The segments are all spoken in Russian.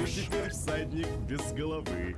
Ты теперь всадник без головы.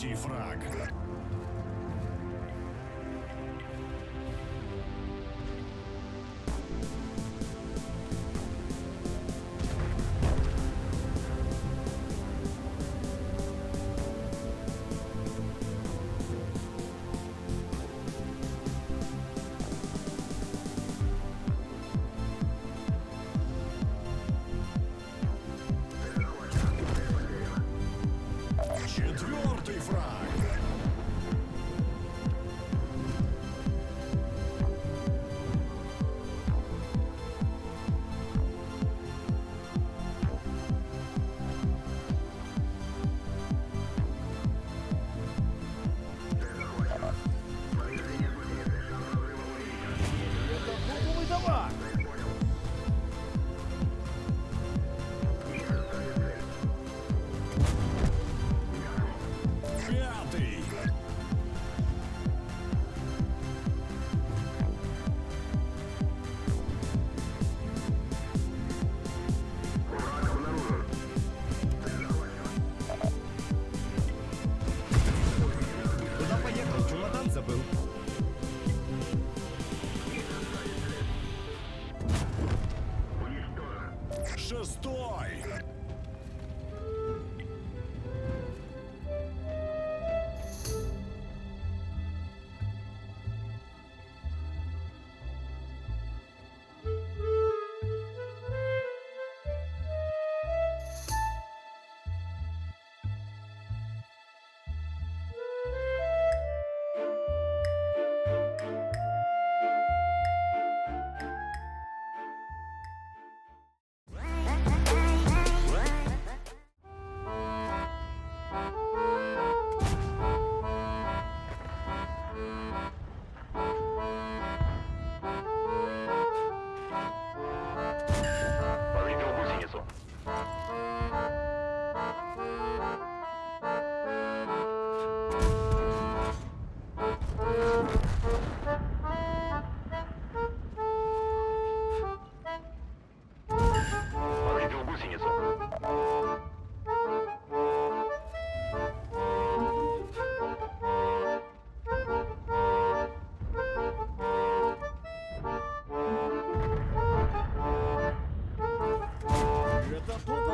Третий Boo.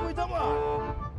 Muito amor! Então